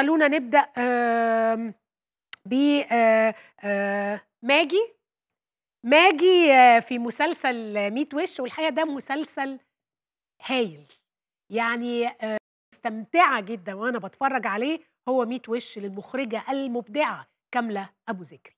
خلونا نبدأ ب آه، آه، ماجي. ماجي آه، في مسلسل ميت وش والحقيقة ده مسلسل هايل. يعني مستمتعة جدا وأنا بتفرج عليه. هو ميت وش للمخرجة المبدعة كاملة أبو ذكري.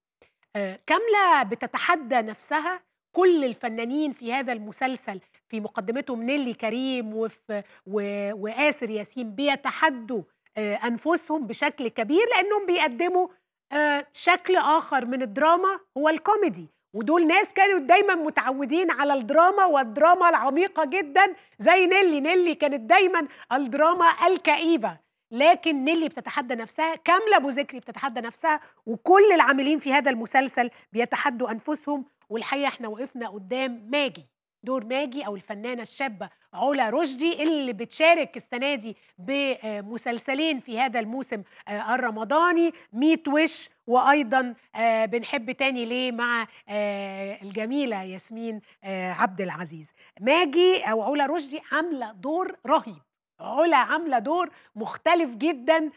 كاملة بتتحدى نفسها. كل الفنانين في هذا المسلسل في مقدمتهم نيلي كريم وفي و- وآسر ياسين بيتحدوا آه، أنفسهم بشكل كبير لأنهم بيقدموا آه، شكل آخر من الدراما هو الكوميدي. ودول ناس كانوا دايما متعودين على الدراما والدراما العميقة جدا زي نيلي. نيلي كانت دايما الدراما الكئيبة. لكن نيلي بتتحدى نفسها كاملة أبو ذكري بتتحدى نفسها وكل العاملين في هذا المسلسل بيتحدوا أنفسهم. والحقيقة إحنا وقفنا قدام ماجي. دور ماجي أو الفنانة الشابة علا رشدي اللي بتشارك السنة دي بمسلسلين في هذا الموسم آه، الرمضاني ميت وش وأيضا آه، بنحب تاني ليه مع آه، الجميلة ياسمين عبد العزيز. ماجي أو علا رشدي عاملة دور رهيب. علا عاملة دور مختلف جدا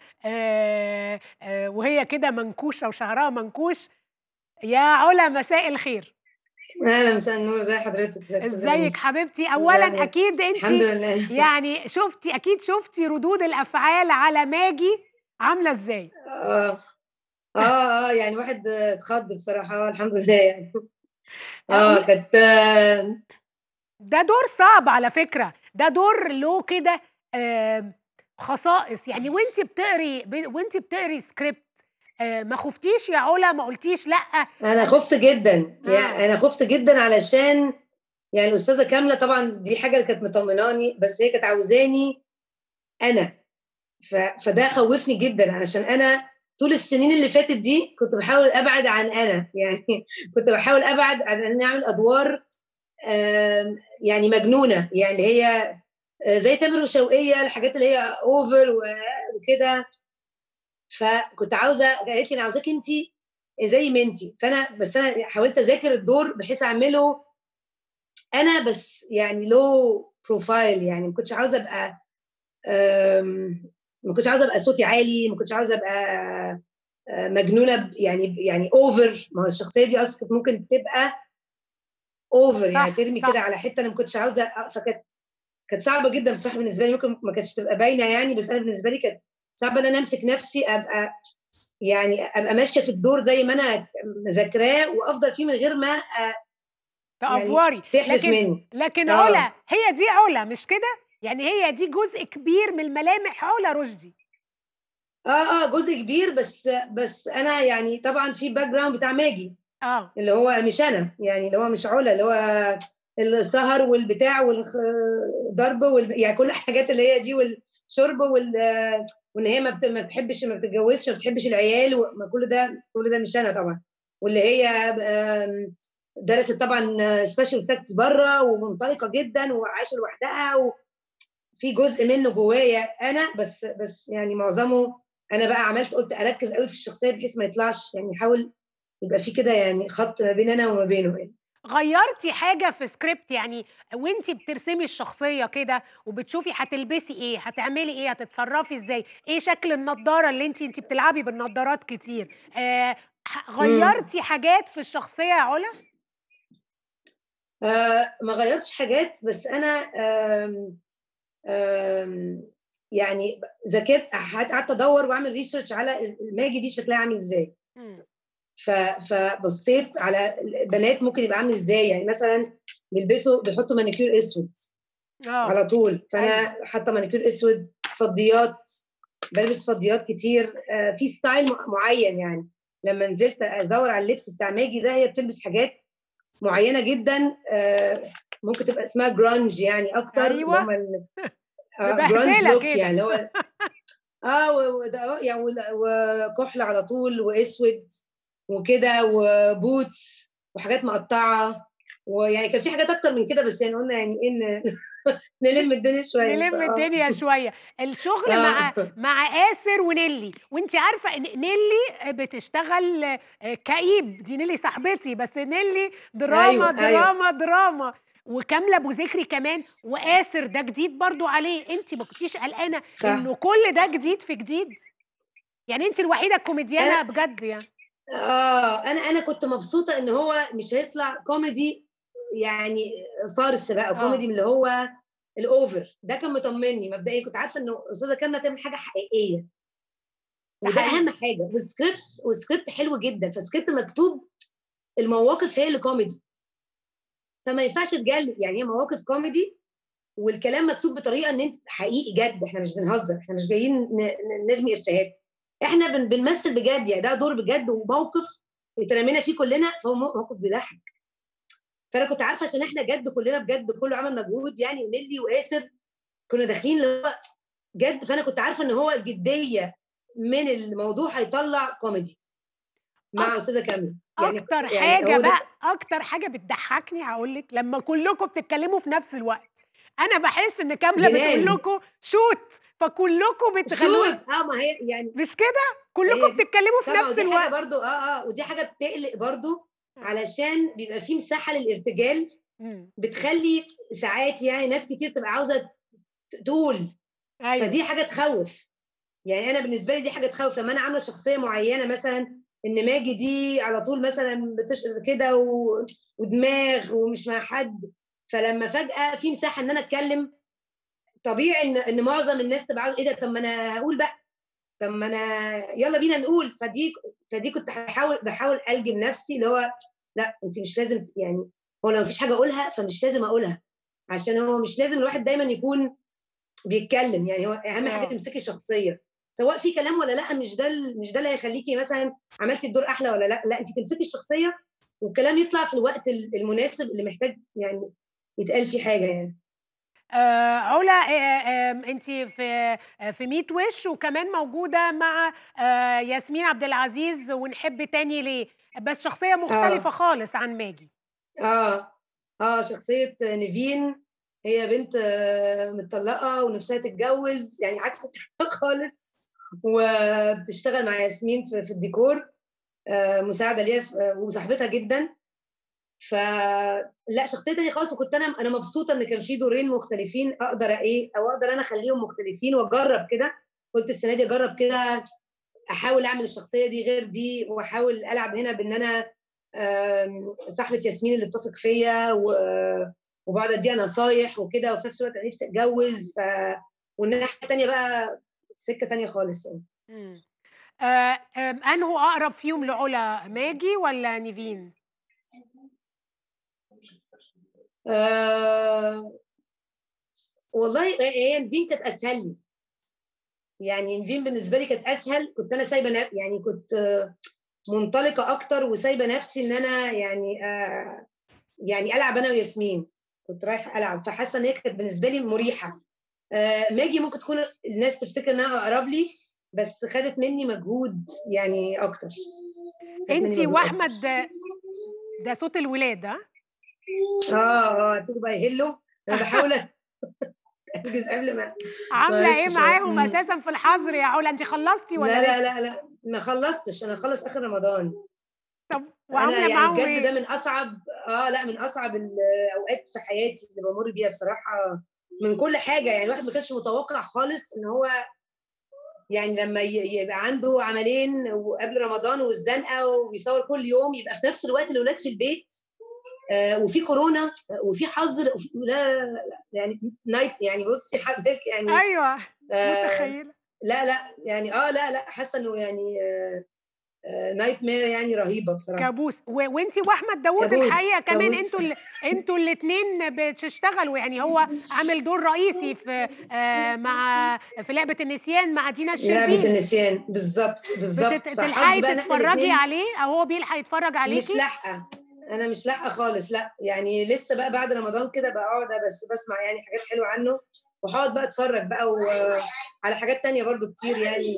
وهي كده منكوشة وشعرها منكوش. يا علا مساء الخير. أهلا مساء النور ازي حضرتك؟ ازيك؟ حبيبتي؟ اولا؟ أكيد الحمد انت لله. يعني شفتي أكيد شفتي ردود الأفعال على ماجي عاملة إزاي؟ آه. آه آه يعني واحد اتخض بصراحة آه، الحمد لله يعني. آه كانت ده دور صعب على فكرة. ده دور له كده خصائص. يعني وانت بتقري وانت بتقري سكريبت ما خفتيش يا علا؟ ما قلتيش لأ؟ أنا خفت جدا. آه. يعني أنا خفت جدا علشان يعني الأستاذة كاملة طبعا دي حاجة اللي كانت مطمناني بس هي كانت عاوزاني أنا. ف... فده خوفني جدا علشان أنا طول السنين اللي فاتت دي كنت بحاول أبعد عن أنا. يعني كنت بحاول أبعد عن إن أنا أعمل أدوار يعني مجنونة. يعني هي آه، زي تامر وشوقية الحاجات اللي هي اوفر وكده. فكنت عاوزة قالت لي أنا عاوزاك انت زي ما انت. فأنا بس أنا حاولت أذاكر الدور بحيث أعمله أنا بس يعني low profile يعني. ما كنتش عاوزة أبقى ما كنتش عاوزة أبقى صوتي عالي ما كنتش عاوزة أبقى آه، مجنونة يعني يعني over ما هو الشخصية دي أصلا ممكن تبقى over يعني ترمي. كده على حتة أنا ما كنتش عاوزة فكانت كانت صعبة جدا. بصراحه بالنسبة لي ممكن ما كانتش تبقى باينة يعني. بس أنا بالنسبة لي كانت صعبه إن أنا أمسك نفسي أبقى يعني أبقى ماشية في الدور زي ما أنا مذاكراه وأفضل فيه من غير ما آه، تأفوري. تحلف لكن مني. لكن آه. علا هي دي علا مش كده؟ يعني هي دي جزء كبير من ملامح علا رشدي. آه آه جزء كبير بس بس أنا يعني طبعا في background بتاع ماجي. آه. اللي هو مش أنا يعني اللي هو مش علا اللي هو السهر والبتاع والضرب وال... يعني كل الحاجات اللي هي دي والشرب وال وإن هي ما, بت... ما بتحبش ما بتتجوزش ما بتحبش العيال وما كل ده كل ده مش أنا طبعا. واللي هي درست طبعا special effects بره ومنطلقة جدا وعايشة لوحدها وفي جزء منه جوايا أنا بس بس يعني معظمه أنا بقى عملت قلت أركز قوي في الشخصية بحيث ما يطلعش يعني يحاول يبقى في كده يعني خط ما بين أنا وما بينه يعني. غيرتي حاجة في سكريبت يعني وانتي بترسمي الشخصية كده وبتشوفي هتلبسي إيه هتعملي إيه هتتصرفي إزاي إيه شكل النضارة اللي انتي انتي بتلعبي بالنضارات كتير. آه غيرتي حاجات في الشخصية يا علا؟ آه ما غيرتش حاجات بس أنا آم آم يعني ذاكرت قعدت أدور وأعمل research على ماجي دي شكلها عامل إزاي. فبصيت على البنات ممكن يبقى عامل إزاي؟ يعني مثلا بيلبسوا بيحطوا مانيكير أسود آه. على طول. فأنا أيوة. حاطة مانيكير أسود فضيات بلبس فضيات كتير آه، في style معين يعني. لما نزلت ادور على اللبس بتاع ماجي ده هي بتلبس حاجات معينة جدا آه، ممكن تبقى اسمها جرانج يعني أكتر ال- مبهدلة grunge look. يعني هو آه يعني وكحل على طول وأسود. وكده و boots وحاجات مقطعة. ويعني كان في حاجات أكتر من كده بس يعني قلنا يعني إيه ن- نلم الدنيا شوية. نلم فآه. الدنيا شوية. الشغل آه. مع مع آسر ونيلي. وأنت عارفة إن نيلي بتشتغل آه، كئيب. دي نيلي صاحبتي بس نيلي دراما أيوة، أيوة. دراما دراما. وكاملة أبو ذكري كمان. وآسر ده جديد برضو عليه. أنت ما كنتيش قلقانة. إنه كل ده جديد في جديد؟ يعني أنت الوحيدة الكوميديانه بجد يعني. آه أنا أنا كنت مبسوطة إن هو مش هيطلع كوميدي يعني فارس بقى آه. كوميدي من اللي هو ال over ده كان مطمني مبدئيا كنت عارفة إنه أستاذة كاملة تعمل حاجة حقيقية. ده وده. أهم حاجة. وال script وال script حلو جدا. فالسكريبت مكتوب المواقف هي اللي كوميدي فما ينفعش تجلد يعني هي مواقف كوميدي والكلام مكتوب بطريقة إن أنت حقيقي جد. إحنا مش بنهزر. إحنا مش جايين نرمي إفيهات. إحنا بن- بنمثل بجد يعني ده دور بجد وموقف اترمينا فيه كلنا فهو مو- موقف بيضحك. فأنا كنت عارفة عشان إحنا جد كلنا بجد كله عمل مجهود يعني ونيلي وآسر كنا داخلين جد. فأنا كنت عارفة إن هو الجدية من الموضوع هيطلع كوميدي مع أستاذة كاملة. يعني أكتر يعني حاجة بقى أكتر حاجة بتضحكني هقول لك لما كلكم بتتكلموا في نفس الوقت أنا بحس إن كاملة. بتقول لكم شوت فكلكم بتغنوا شوت. آه ما هي يعني مش كده؟ كلكم دي- بتتكلموا في نفس ودي حاجة الوقت. برضو آه آه ودي حاجة بتقلق برضو علشان بيبقى في مساحة للارتجال. بتخلي ساعات يعني ناس كتير تبقى عاوزة تقول. أيوه. فدي حاجة تخوف. يعني أنا بالنسبة لي دي حاجة تخوف. لما أنا عاملة شخصية معينة مثلا إن ماجي دي على طول مثلا بتشرب كده و... ودماغ ومش مع حد. فلما فجأة في مساحة إن أنا أتكلم طبيعي ان إن معظم الناس تبقى إيه ده؟ طب ما أنا هقول بقى. طب ما أنا يلا بينا نقول. فدي فدي كنت بحاول بحاول الجم نفسي اللي هو لا أنت مش لازم يعني هو لو مفيش حاجة أقولها فمش لازم أقولها. عشان هو مش لازم الواحد دايما يكون بيتكلم. يعني هو أهم حاجة آه. تمسكي الشخصيه سواء في كلام ولا لأ مش ده مش ده اللي هيخليكي مثلا عملتي الدور أحلى ولا لأ. لا أنت تمسكي الشخصية والكلام يطلع في الوقت ال- المناسب اللي محتاج يعني يتقال فيه حاجة يعني. آه علا آه انت في آه في ميت وش وكمان موجودة مع آه ياسمين عبد العزيز ونحب تاني ليه. بس شخصية مختلفة آه. خالص عن ماجي. آه آه شخصية نيفين. هي بنت آه، متطلقة ونفسها تتجوز يعني عكس خالص. وبتشتغل مع ياسمين في, في الديكور. آه، مساعدة ليها آه، وصاحبتها جدا. ف لا شخصية تانية خالص وكنت أنا أنا مبسوطة إن كان في دورين مختلفين أقدر إيه أو أقدر أنا أخليهم مختلفين وأجرب كده. قلت السنة دي أجرب كده أحاول أعمل الشخصية دي غير دي وأحاول ألعب هنا بإن أنا صاحبة ياسمين اللي بتثق فيا وبقعد أديها نصايح وكده وفي نفس الوقت نفسي أتجوز ف والناحيه الثانية بقى سكة تانية خالص يعني. مم. آه انه أقرب فيهم لعلا ماجي ولا نيفين؟ آه والله هي نفين كانت أسهل لي. يعني نفين بالنسبة لي كانت أسهل. كنت أنا سايبة يعني كنت آه، منطلقة أكتر وسايبة نفسي إن أنا يعني آه يعني ألعب أنا وياسمين. كنت رايحة ألعب. فحاسة إن هي كانت بالنسبة لي مريحة. آه ماجي ممكن تكون الناس تفتكر إنها أقرب لي بس خدت مني مجهود يعني أكتر. انت. وأحمد ده, ده صوت الولاد ها آه آه تبقى يهلوا. أنا بحاول انجز قبل ما عاملة إيه عرفتش معاهم. أساسا في الحظر يا علا انت خلصتي ولا لا لا لا لا ما خلصتش. أنا خلص آخر رمضان. طب وعامله يعني معاهم بجد إيه؟ ده من اصعب آه لا من أصعب الأوقات في حياتي اللي بمر بيها بصراحة. من كل حاجة. يعني الواحد ما كانش متوقع خالص إن هو يعني لما يبقى عنده عملين وقبل رمضان والزنقة وبيصور كل يوم يبقى في نفس الوقت الأولاد في البيت. وفي كورونا وفي حظر وفي لا, لا, لا يعني night يعني بصي حضرتك يعني أيوه آه متخيلة. لا لا يعني آه لا لا حاسة إنه يعني آه nightmare يعني رهيبة بصراحة. كابوس. وانت وأحمد داوود الحقيقة كمان. أنتوا ال... أنتوا الاثنين بتشتغلوا. يعني هو عامل دور رئيسي في آه مع في لعبة النسيان مع دينا لعبة الشربيني. النسيان بالظبط بالظبط. بتت... فحظ تلحقي بقى إن إحنا تتفرجي عليه؟ أو هو بيلحق يتفرج مش عليكي لاحقة. أنا مش لاحقه خالص لأ يعني لسه بقى بعد رمضان كده بقعد بس بسمع يعني حاجات حلوة عنه وهقعد بقى أتفرج بقى وعلى حاجات تانية برضو كتير يعني.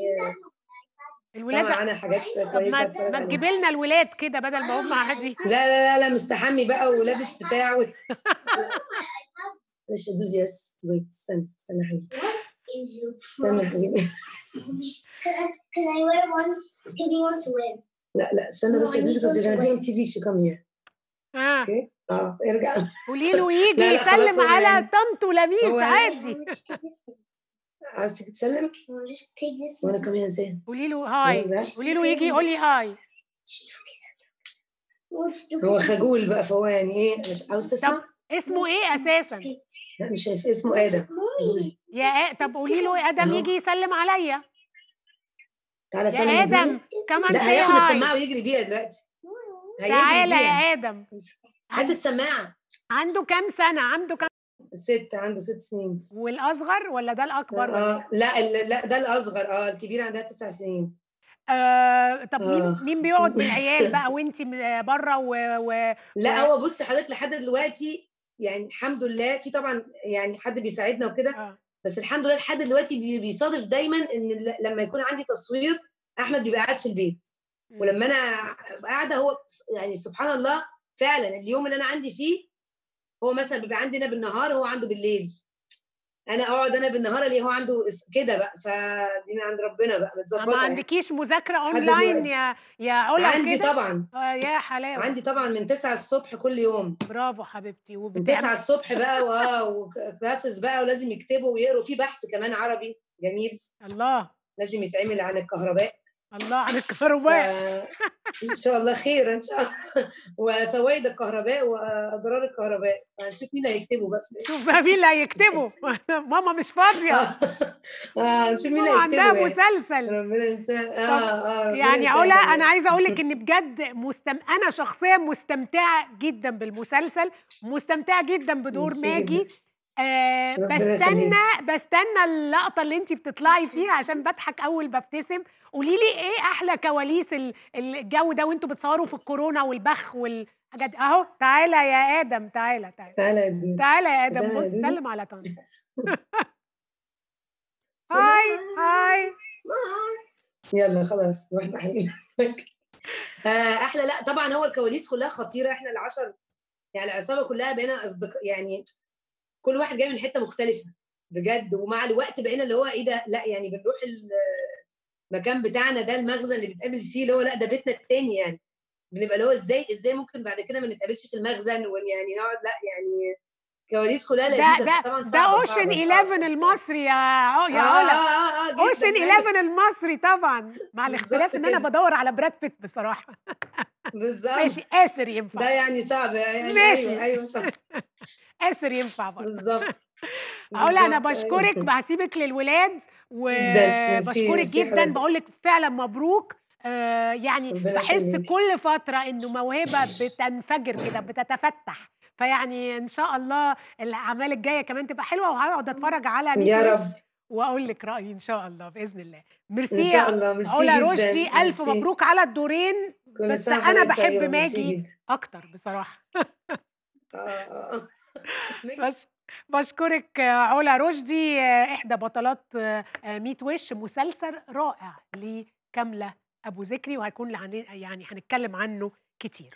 الولاد عنها حاجات كويسة ما, تجيبي لنا الولاد كده بدل ما هم قاعدين. لا لا لا لا مستحمي بقى ولابس بتاع و... معلش دوز yes wait استنى استنى يا حبيبي استنى يا حبيبي. لا لا استنى بس دوز because you're gonna be on TV if you come here. آه. okay؟ آه ارجع. قولي له يجي لا، لا، خلاص يسلم على يعني- طنط ولميس هو- عادي. عايز تسلم. وأنا كمان انسان قولي له هاي. قولي له يجي يقول لي هاي. هو خجول بقى فهو يعني إيه؟ مش عاوز تسمع؟ اسمه إيه أساسا؟ لا مش شايف. اسمه آدم. يا. طب قولي له آدم. يجي يسلم عليا. تعالى سلم يا. آدم كمان لا هياخد السماعه ويجري بيها دلوقتي. تعالى. يا آدم هات السماعة عنده كام سنة عنده كام الست عنده ست سنين والأصغر ولا ده الأكبر آه لا لا ده الأصغر آه الكبيره عندها تسع سنين آه طب مين آه. مين بيقعد من العيال بقى وانت بره و... و... لا هو بصي حضرتك لحد دلوقتي يعني الحمد لله في طبعا يعني حد بيساعدنا وكده آه. بس الحمد لله لحد دلوقتي بي- بيصادف دايما إن لما يكون عندي تصوير أحمد بيبقى قاعد في البيت. ولما أنا قاعدة هو يعني سبحان الله فعلا اليوم اللي أنا عندي فيه هو مثلا بيبقى عندي أنا بالنهار هو عنده بالليل. أنا أقعد أنا بالنهار اللي هو عنده كده بقى. فدي من عند ربنا بقى ما متظبطه يعني. عندكيش مذاكرة اونلاين. يا يا علا عندي كده؟ طبعا. آه يا حلاوة. عندي طبعا من 9 الصبح كل يوم. برافو حبيبتي. من 9 وبتعمل الصبح بقى واه وكلاسز بقى ولازم يكتبوا ويقروا. في بحث كمان عربي جميل. الله. لازم يتعمل عن الكهرباء. الله ف... الكهرباء. إن شاء الله خير إن شاء الله. وفوائد الكهرباء وأضرار الكهرباء. هنشوف مين هيكتبه بقى. شوف بقى مين اللي هيكتبه. ماما مش فاضية. آه نشوف مين اللي عندها هيكتبه يعني. مسلسل. ربنا ينساه آه آه يعني علا. أنا عايزة أقول لك إن بجد مستم... أنا شخصيا مستمتعة جدا بالمسلسل مستمتعة جدا بدور ماجي. آه بستنى بستنى اللقطة اللي انت بتطلعي فيها عشان بضحك أول ببتسم قولي لي إيه أحلى كواليس ال- الجو ده وانتوا بتصوروا في الكورونا والبخ والحاجات؟ أهو تعالى يا آدم تعالى تعالى. تعالى يا دوزي تعالى يا آدم بص. سلم على طنط هاي هاي. يلا خلاص نروح آه، أحلى لا طبعا هو الكواليس كلها خطيرة. إحنا العشر يعني العصابة كلها بقينا أصدقاء يعني كل واحد جاي من حتة مختلفة بجد. ومع الوقت بقينا اللي هو إيه ده؟ لا يعني بنروح المكان بتاعنا ده المخزن اللي بنتقابل فيه اللي هو لا ده بيتنا التاني يعني. بنبقى اللي هو إزاي إزاي ممكن بعد كده ما نتقابلش في المخزن؟ ويعني نقعد لا يعني كواليس ده لذيذة ده طبعا ده أوشن صعبة- 11 صعبة. المصري يا ع- يا آه، علا آه، آه، جداً، أوشن أيوة. 11 المصري طبعا مع الاختلاف إن أنا. بدور على براد بيت بصراحة بالظبط ماشي آسر ينفع ده يعني صعب يعني ماشي. أيوه أيوه صح آسر ينفع برضه بالظبط علا أنا بالظبط، بشكرك أيوة. بهسيبك للولاد وبشكرك جدا. بقول لك فعلا مبروك آه يعني بحس. كل فترة إنه موهبة بتنفجر كده بتتفتح فيعني إن شاء الله الأعمال الجاية كمان تبقى حلوة وهقعد أتفرج على يا رب. وأقول لك رأيي إن شاء الله بإذن الله. ميرسي ان شاء الله. ميرسي علا رشدي ألف. مبروك على الدورين بس أنا بحب ماجي. أكتر بصراحة. آه. بش بشكرك علا رشدي إحدى بطلات آه، ميت وش. مسلسل رائع لكاملة أبو ذكري وهيكون يعني هنتكلم عنه كتير.